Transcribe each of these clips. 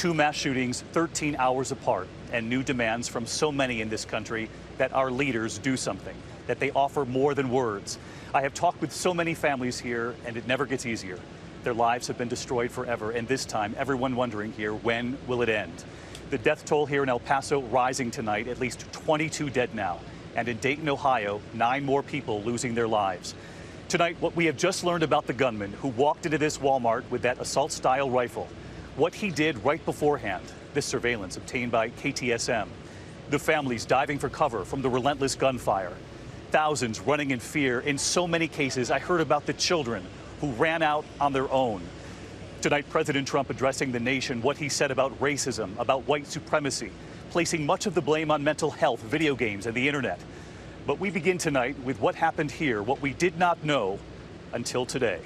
Two mass shootings 13 hours apart, and new demands from so many in this country that our leaders do something, that they offer more than words. I have talked with so many families here, and it never gets easier. Their lives have been destroyed forever, and this time, everyone wondering here, when will it end? The death toll here in El Paso rising tonight, at least 22 dead now. And in Dayton, Ohio, nine more people losing their lives. Tonight, what we have just learned about the gunman who walked into this Walmart with that assault style rifle, what he did right beforehand, this surveillance obtained by KTSM, the families diving for cover from the relentless gunfire, thousands running in fear. In so many cases, I heard about the children who ran out on their own. Tonight, President Trump addressing the nation what he said about racism, about white supremacy, placing much of the blame on mental health, video games, and the internet. But we begin tonight with what happened here, what we did not know until today.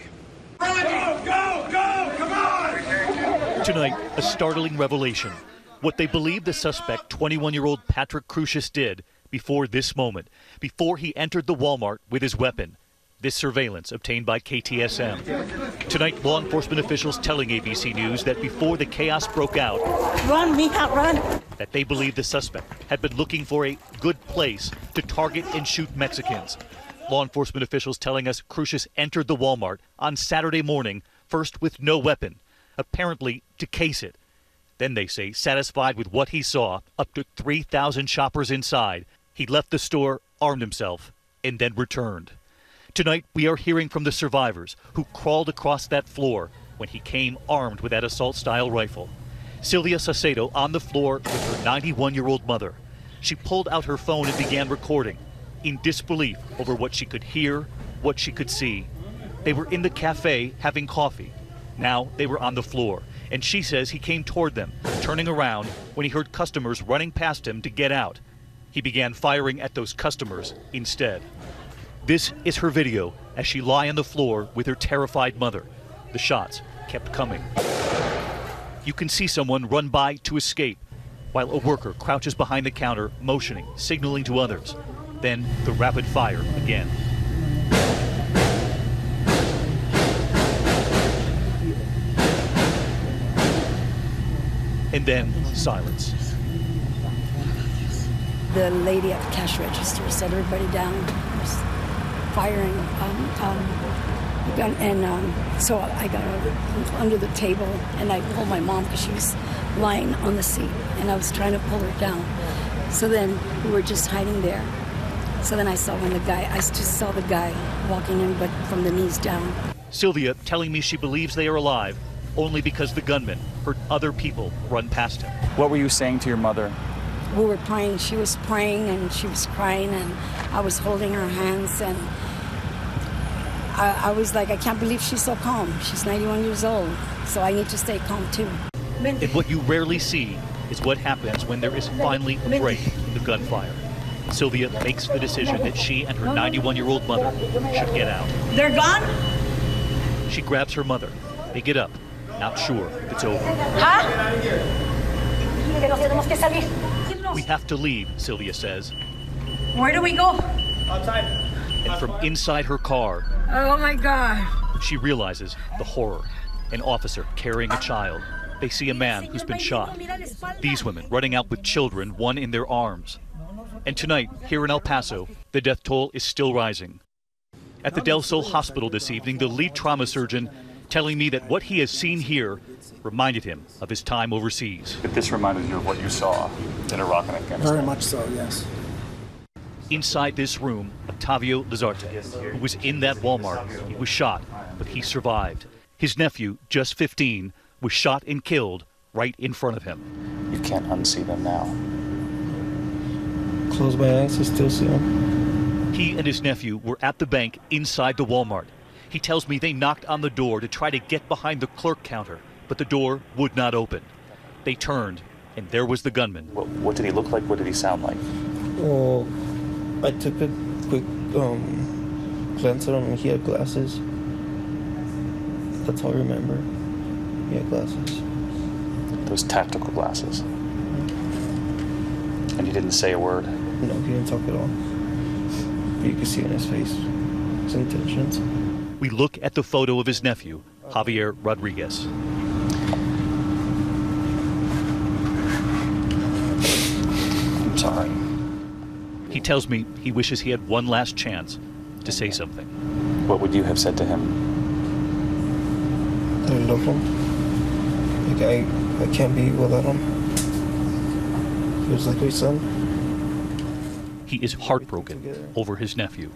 Go, go, go! Come on! Tonight, a startling revelation. What they believe the suspect, 21 year old Patrick Crusius, did before this moment, before he entered the Walmart with his weapon. This surveillance obtained by KTSM. Tonight, law enforcement officials telling ABC News that before the chaos broke out, run, Mija, run, that they believe the suspect had been looking for a good place to target and shoot Mexicans. Law enforcement officials telling us Crusius entered the Walmart on Saturday morning, first with no weapon, apparently to case it. Then they say, satisfied with what he saw, up to 3,000 shoppers inside, he left the store, armed himself, and then returned. Tonight, we are hearing from the survivors who crawled across that floor when he came armed with that assault style rifle. Sylvia Sacedo on the floor with her 91 year old mother. She pulled out her phone and began recording, in disbelief over what she could hear, what she could see. They were in the cafe having coffee. Now they were on the floor, and she says he came toward them, turning around when he heard customers running past him to get out. He began firing at those customers instead. This is her video as she lie on the floor with her terrified mother. The shots kept coming. You can see someone run by to escape, while a worker crouches behind the counter, motioning, signaling to others. Then the rapid fire again. And then silence. The lady at the cash register set everybody down firing um, um, gun, and um, so I got under the table and I pulled my mom because she was lying on the seat, and I was trying to pull her down. So then we were just hiding there. So then I saw when the guy, I just saw the guy walking in, but from the knees down. Sylvia telling me she believes they are alive only because the gunman heard other people run past him. What were you saying to your mother? We were praying. She was praying and she was crying, and I was holding her hands and I, I, was like, I can't believe she's so calm. She's 91 years old, so I need to stay calm too. And what you rarely see is what happens when there is finally a break in the gunfire. Sylvia makes the decision that she and her 91 year old mother should get out. They're gone? She grabs her mother. They get up, not sure if it's over. Huh? We have to leave, Sylvia says. Where do we go? Outside. And from inside her car, Oh my God. She realizes the horror. An officer carrying a child. They see a man who's been shot. These women running out with children, one in their arms. And tonight, here in El Paso, the death toll is still rising. At the Del Sol Hospital this evening, the lead trauma surgeon telling me that what he has seen here reminded him of his time overseas. But this reminded you of what you saw in Iraq and Afghanistan? Very much so, yes. Inside this room, Octavio Lizarde, who was in that Walmart, he was shot, but he survived. His nephew, just 15, was shot and killed right in front of him. You can't unsee them now. Close my eyes, I still see them. He and his nephew were at the bank inside the Walmart. He tells me they knocked on the door to try to get behind the clerk counter, but the door would not open. They turned, and there was the gunman. What, what did he look like? What did he sound like? Well, I took a quick um, glance at him. He had glasses. That's all I remember. He had glasses. Those tactical glasses. And he didn't say a word? No, he didn't talk at all. But you could see in his face his intentions we look at the photo of his nephew, Javier Rodriguez. I'm sorry. He tells me he wishes he had one last chance to say something. What would you have said to him? Nothing. Like I, I can't be without him. He was like my son. He is heartbroken over his nephew.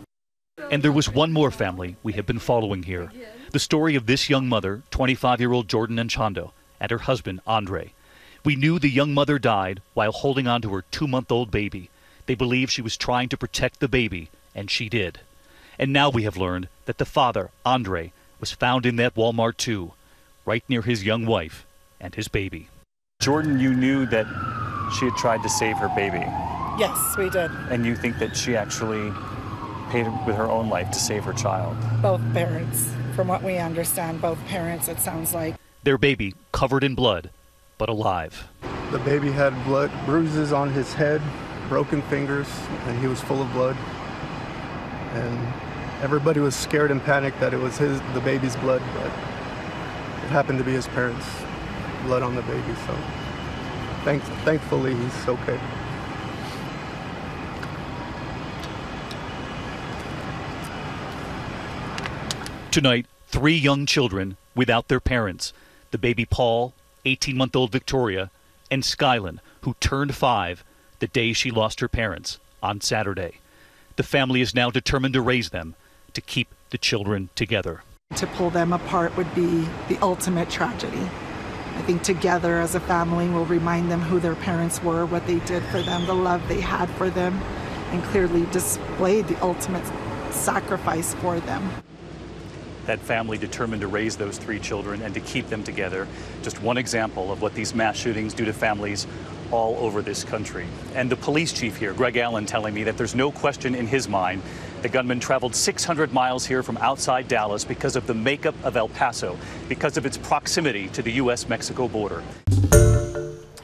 And there was one more family we have been following here. The story of this young mother, 25 year old Jordan Anchondo, and her husband, Andre. We knew the young mother died while holding on to her two month old baby. They believe she was trying to protect the baby, and she did. And now we have learned that the father, Andre, was found in that Walmart too, right near his young wife and his baby. Jordan, you knew that she had tried to save her baby, Yes, we did. and you think that she actually paid with her own life to save her child. Both parents. From what we understand, both parents, it sounds like. Their baby covered in blood, but alive. The baby had blood bruises on his head, broken fingers, and he was full of blood. And everybody was scared and panicked that it was his the baby's blood, but it happened to be his parents' blood on the baby. So, thank, thankfully, he's okay. Tonight, three young children without their parents the baby Paul, 18 month old Victoria, and Skylan, who turned five the day she lost her parents on Saturday. The family is now determined to raise them to keep the children together. To pull them apart would be the ultimate tragedy. I think together as a family we'll remind them who their parents were, what they did for them, the love they had for them, and clearly displayed the ultimate sacrifice for them. That family determined to raise those three children and to keep them together. Just one example of what these mass shootings do to families all over this country. And the police chief here, Greg Allen, telling me that there's no question in his mind the gunman traveled 600 miles here from outside Dallas because of the makeup of El Paso, because of its proximity to the U.S. Mexico border.